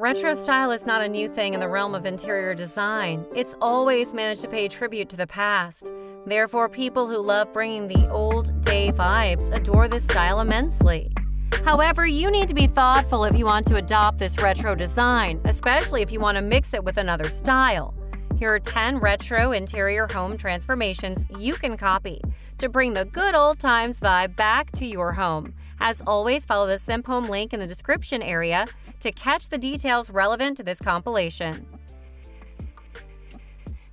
Retro style is not a new thing in the realm of interior design. It's always managed to pay tribute to the past. Therefore, people who love bringing the old day vibes adore this style immensely. However, you need to be thoughtful if you want to adopt this retro design, especially if you want to mix it with another style. Here are 10 retro interior home transformations you can copy to bring the good old times vibe back to your home. As always, follow the SimpHome link in the description area to catch the details relevant to this compilation.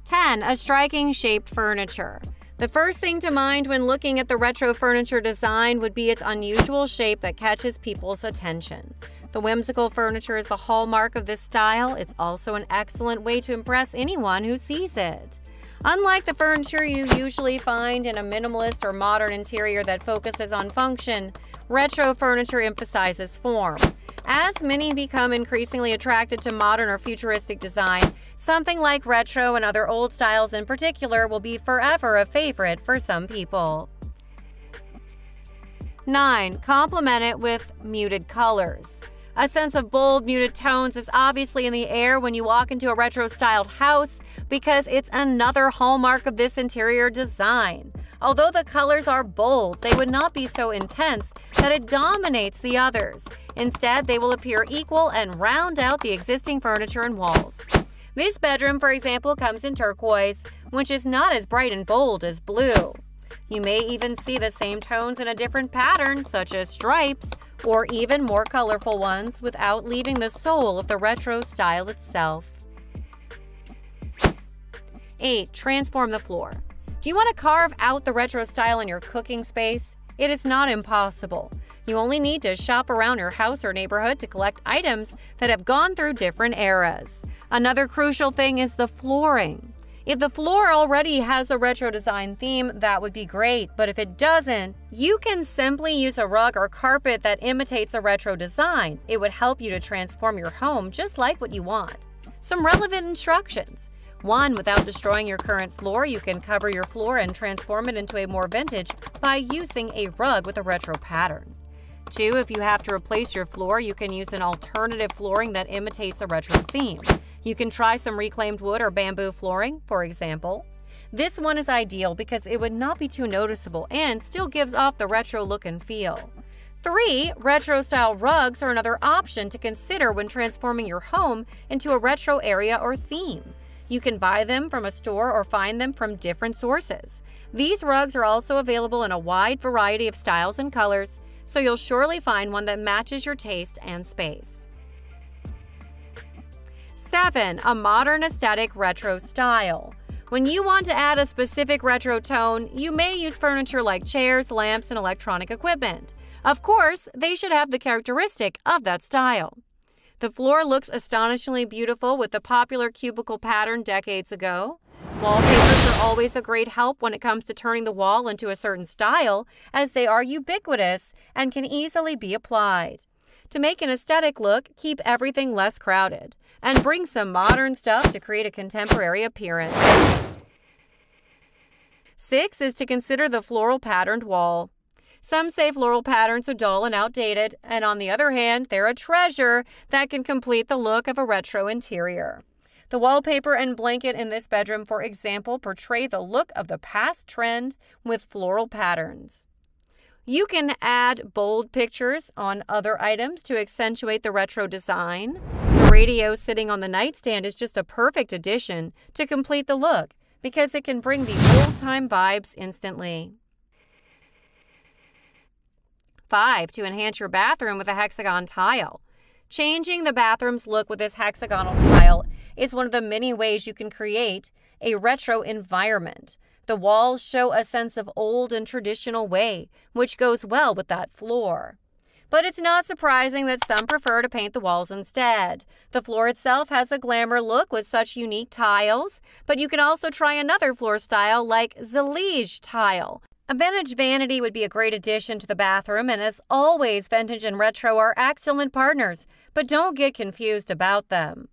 10. A striking shaped furniture. The first thing to mind when looking at the retro furniture design would be its unusual shape that catches people's attention. The whimsical furniture is the hallmark of this style. It's also an excellent way to impress anyone who sees it. Unlike the furniture you usually find in a minimalist or modern interior that focuses on function, retro furniture emphasizes form. As many become increasingly attracted to modern or futuristic design, something like retro and other old styles in particular will be forever a favorite for some people. 9. Complement it with muted colors. A sense of bold, muted tones is obviously in the air when you walk into a retro styled house because it's another hallmark of this interior design. Although the colors are bold, they would not be so intense that it dominates the others. Instead, they will appear equal and round out the existing furniture and walls. This bedroom, for example, comes in turquoise, which is not as bright and bold as blue. You may even see the same tones in a different pattern, such as stripes, or even more colorful ones without leaving the soul of the retro style itself. 8. Transform the floor. Do you want to carve out the retro style in your cooking space? It is not impossible. You only need to shop around your house or neighborhood to collect items that have gone through different eras. Another crucial thing is the flooring. If the floor already has a retro design theme, that would be great, but if it doesn't, you can simply use a rug or carpet that imitates a retro design. It would help you to transform your home just like what you want. Some relevant instructions. One, without destroying your current floor, you can cover your floor and transform it into a more vintage by using a rug with a retro pattern. Two, if you have to replace your floor, you can use an alternative flooring that imitates a retro theme. You can try some reclaimed wood or bamboo flooring, for example. This one is ideal because it would not be too noticeable and still gives off the retro look and feel. 3. Retro style rugs are another option to consider when transforming your home into a retro area or theme. You can buy them from a store or find them from different sources. These rugs are also available in a wide variety of styles and colors, so you'll surely find one that matches your taste and space. 7. A modern aesthetic retro style. When you want to add a specific retro tone, you may use furniture like chairs, lamps, and electronic equipment. Of course, they should have the characteristic of that style. The floor looks astonishingly beautiful with the popular cubicle pattern decades ago. Wallpapers are always a great help when it comes to turning the wall into a certain style, as they are ubiquitous and can easily be applied. To make an aesthetic look, keep everything less crowded, and bring some modern stuff to create a contemporary appearance. Six is to consider the floral patterned wall. Some say floral patterns are dull and outdated, and on the other hand, they're a treasure that can complete the look of a retro interior. The wallpaper and blanket in this bedroom, for example, portray the look of the past trend with floral patterns. You can add bold pictures on other items to accentuate the retro design. The radio sitting on the nightstand is just a perfect addition to complete the look because it can bring the old time vibes instantly. 5. To enhance your bathroom with a hexagon tile. Changing the bathroom's look with this hexagonal tile is one of the many ways you can create a retro environment. The walls show a sense of old and traditional way, which goes well with that floor. But it's not surprising that some prefer to paint the walls instead. The floor itself has a glamour look with such unique tiles, but you can also try another floor style like Zellige tile, a vintage vanity would be a great addition to the bathroom, and as always, vintage and retro are excellent partners, but don't get confused about them.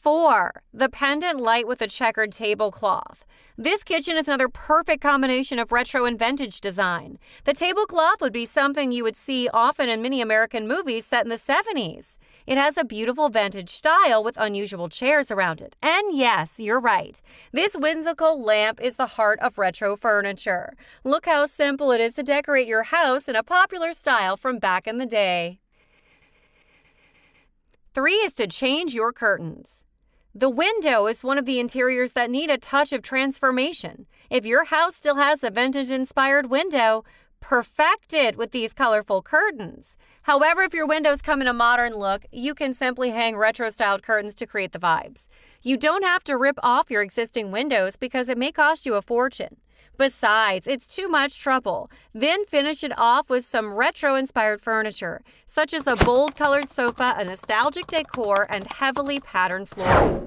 4. The pendant light with a checkered tablecloth. This kitchen is another perfect combination of retro and vintage design. The tablecloth would be something you would see often in many American movies set in the 70s. It has a beautiful vintage style with unusual chairs around it. And yes, you're right. This whimsical lamp is the heart of retro furniture. Look how simple it is to decorate your house in a popular style from back in the day. Three is to change your curtains. The window is one of the interiors that need a touch of transformation. If your house still has a vintage inspired window, perfect it with these colorful curtains. However, if your windows come in a modern look, you can simply hang retro styled curtains to create the vibes. You don't have to rip off your existing windows because it may cost you a fortune. Besides, it's too much trouble. Then finish it off with some retro inspired furniture, such as a bold colored sofa, a nostalgic decor, and heavily patterned flooring.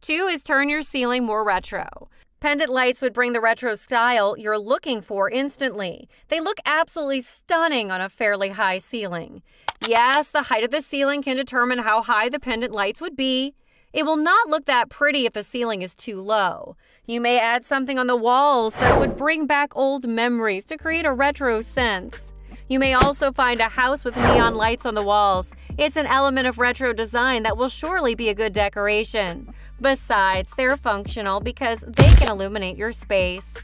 Two is turn your ceiling more retro. Pendant lights would bring the retro style you're looking for instantly. They look absolutely stunning on a fairly high ceiling. Yes, the height of the ceiling can determine how high the pendant lights would be. It will not look that pretty if the ceiling is too low. You may add something on the walls that would bring back old memories to create a retro sense. You may also find a house with neon lights on the walls. It's an element of retro design that will surely be a good decoration. Besides, they're functional because they can illuminate your space.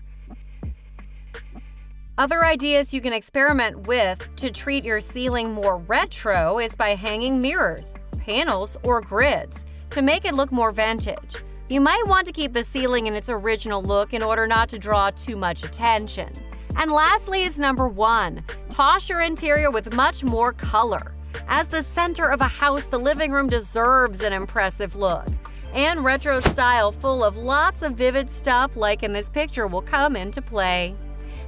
Other ideas you can experiment with to treat your ceiling more retro is by hanging mirrors, panels, or grids to make it look more vintage. You might want to keep the ceiling in its original look in order not to draw too much attention. And lastly is number one, toss your interior with much more color. As the center of a house, the living room deserves an impressive look. And retro style full of lots of vivid stuff like in this picture will come into play.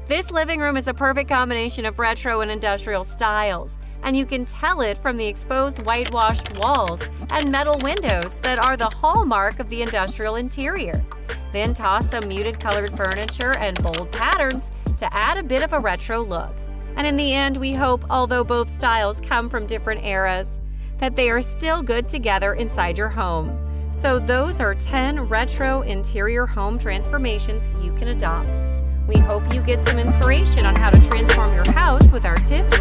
This living room is a perfect combination of retro and industrial styles and you can tell it from the exposed whitewashed walls and metal windows that are the hallmark of the industrial interior. Then toss some muted colored furniture and bold patterns to add a bit of a retro look. And in the end, we hope, although both styles come from different eras, that they are still good together inside your home. So those are 10 retro interior home transformations you can adopt. We hope you get some inspiration on how to transform your house with our tips